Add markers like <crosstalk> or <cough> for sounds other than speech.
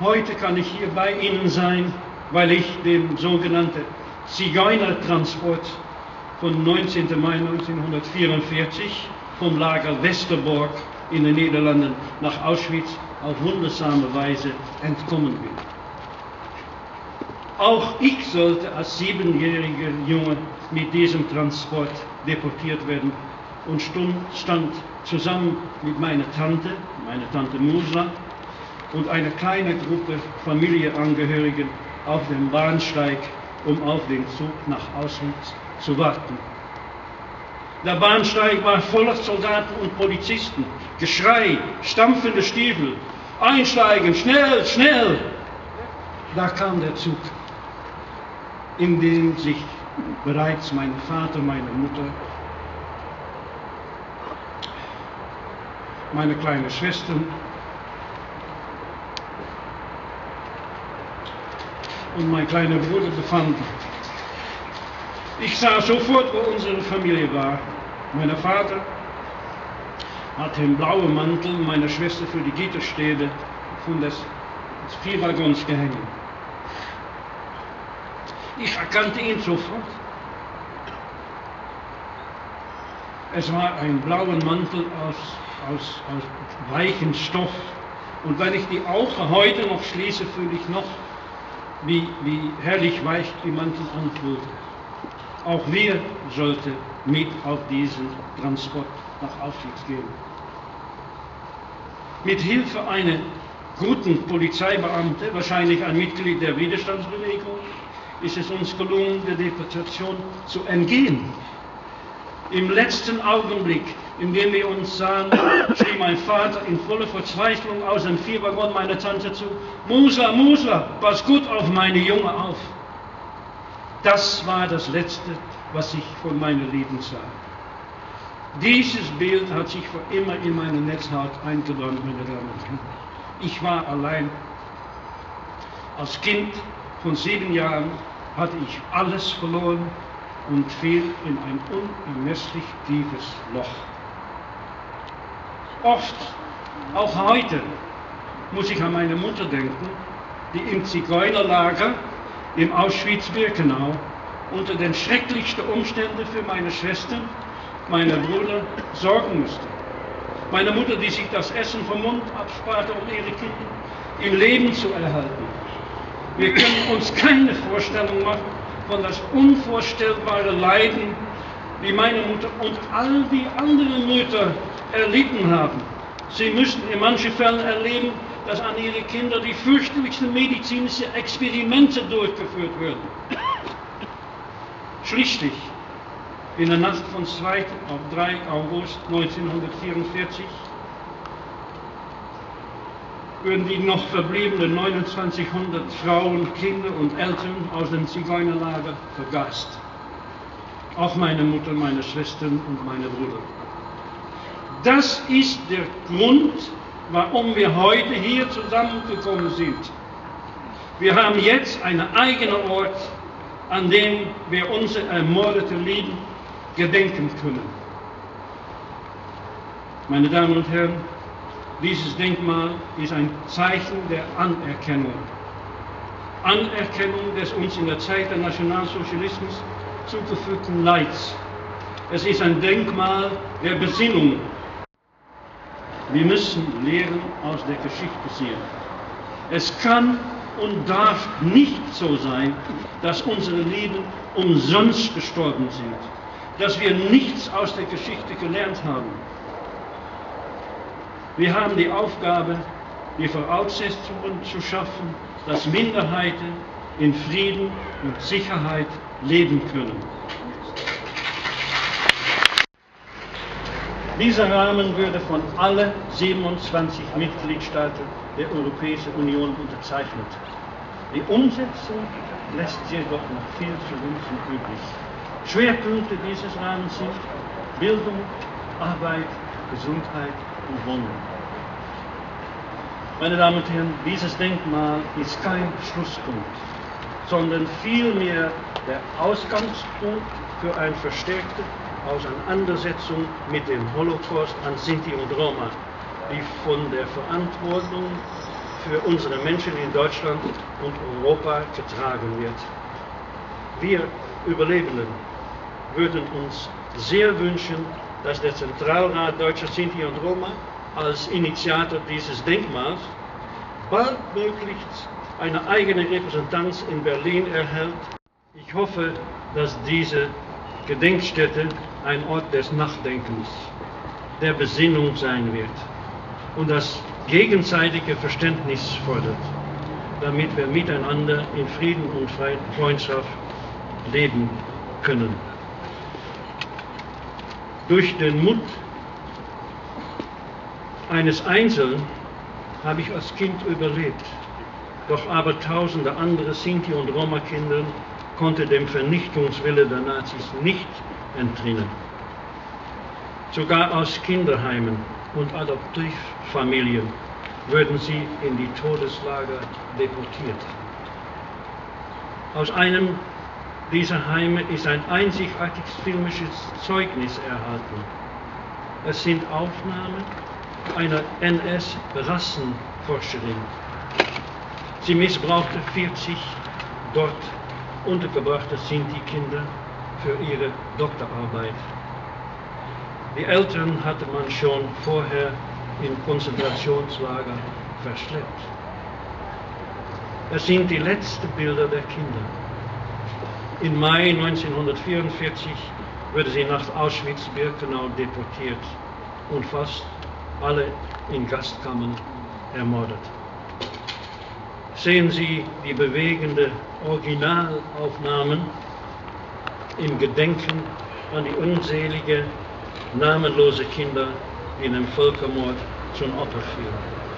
Heute kann ich hier bei Ihnen sein, weil ich den sogenannten Zigeunertransport von 19. Mai 1944 vom Lager Westerbork in den Niederlanden nach Auschwitz auf wundersame Weise entkommen bin. Auch ich sollte als siebenjähriger Junge mit diesem Transport deportiert werden und stand zusammen mit meiner Tante, meiner Tante Musa, und einer kleinen Gruppe Familienangehörigen auf dem Bahnsteig, um auf den Zug nach Auschwitz zu warten. Der Bahnsteig war voller Soldaten und Polizisten. Geschrei, stampfende Stiefel. Einsteigen, schnell, schnell! Da kam der Zug, in dem sich bereits mein Vater, meine Mutter, meine kleine Schwester und mein kleiner Bruder befanden. Ich sah sofort, wo unsere Familie war. Mein Vater hatte den blauen Mantel meiner Schwester für die Gitterstäbe von des, des Vierwaggons gehängt. Ich erkannte ihn sofort. Es war ein blauer Mantel aus, aus, aus weichem Stoff. Und wenn ich die Augen heute noch schließe, fühle ich noch, wie, wie herrlich weich die Mantel anfühlte. Auch wir sollten mit auf diesen Transport nach Auschwitz gehen. Mit Hilfe einer guten Polizeibeamte, wahrscheinlich ein Mitglied der Widerstandsbewegung, ist es uns gelungen, der Deportation zu entgehen. Im letzten Augenblick, in dem wir uns sahen, schrie <coughs> mein Vater in voller Verzweiflung aus dem Vierwaggon meiner Tante zu, Musa, Musa, pass gut auf meine Junge auf. Das war das Letzte, was ich von meinem Leben sah. Dieses Bild hat sich für immer in meine Netzhaut eingebrannt, meine Damen und Herren. Ich war allein. Als Kind von sieben Jahren hatte ich alles verloren und fiel in ein unermesslich tiefes Loch. Oft, auch heute, muss ich an meine Mutter denken, die im Zigeunerlager im Auschwitz-Birkenau unter den schrecklichsten Umständen für meine Schwestern, meine Brüder sorgen musste. Meine Mutter, die sich das Essen vom Mund absparte, um ihre Kinder im Leben zu erhalten. Wir können uns keine Vorstellung machen von das unvorstellbare Leiden, die meine Mutter und all die anderen Mütter erlitten haben. Sie müssten in manchen Fällen erleben, dass an ihre Kinder die fürchterlichsten medizinischen Experimente durchgeführt werden. Schließlich, in der Nacht von 2. auf 3. August 1944, würden die noch verbliebenen 2900 Frauen, Kinder und Eltern aus dem Zigeunerlager vergast. Auch meine Mutter, meine Schwestern und meine Brüder. Das ist der Grund, warum wir heute hier zusammengekommen sind. Wir haben jetzt einen eigenen Ort, an dem wir unsere ermordeten Lieben gedenken können. Meine Damen und Herren, dieses Denkmal ist ein Zeichen der Anerkennung. Anerkennung des uns in der Zeit des Nationalsozialismus zugefügten Leids. Es ist ein Denkmal der Besinnung wir müssen Lehren aus der Geschichte ziehen. Es kann und darf nicht so sein, dass unsere Lieben umsonst gestorben sind, dass wir nichts aus der Geschichte gelernt haben. Wir haben die Aufgabe, die Voraussetzungen zu schaffen, dass Minderheiten in Frieden und Sicherheit leben können. Dieser Rahmen würde von allen 27 Mitgliedstaaten der Europäischen Union unterzeichnet. Die Umsetzung lässt jedoch noch viel zu wünschen übrig. Schwerpunkte dieses Rahmens sind Bildung, Arbeit, Gesundheit und Wohnung. Meine Damen und Herren, dieses Denkmal ist kein Schlusspunkt, sondern vielmehr der Ausgangspunkt für ein verstärktes Auseinandersetzung mit dem Holocaust an Sinti und Roma, die von der Verantwortung für unsere Menschen in Deutschland und Europa getragen wird. Wir Überlebenden würden uns sehr wünschen, dass der Zentralrat Deutscher Sinti und Roma als Initiator dieses Denkmals baldmöglichst eine eigene Repräsentanz in Berlin erhält. Ich hoffe, dass diese Gedenkstätte ein Ort des Nachdenkens, der Besinnung sein wird und das gegenseitige Verständnis fordert, damit wir miteinander in Frieden und Freundschaft leben können. Durch den Mut eines Einzelnen habe ich als Kind überlebt. Doch aber tausende andere Sinti- und Roma-Kinder konnte dem Vernichtungswille der Nazis nicht entrinnen. Sogar aus Kinderheimen und Adoptivfamilien würden sie in die Todeslager deportiert. Aus einem dieser Heime ist ein einzigartiges filmisches Zeugnis erhalten. Es sind Aufnahmen einer NS-Rassenforscherin. Sie missbrauchte 40 dort untergebrachte Sinti-Kinder für ihre Doktorarbeit. Die Eltern hatte man schon vorher in Konzentrationslager verschleppt. Es sind die letzten Bilder der Kinder. Im Mai 1944 wurde sie nach Auschwitz-Birkenau deportiert und fast alle in Gastkammern ermordet. Sehen Sie die bewegende Originalaufnahmen im Gedenken an die unzählige, namenlose Kinder, die dem Völkermord zum Opfer fielen.